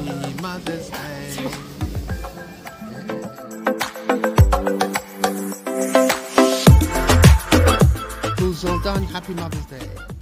Mother's Day. Who's all done? Happy Mother's Day.